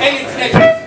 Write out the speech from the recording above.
Aliens Connection.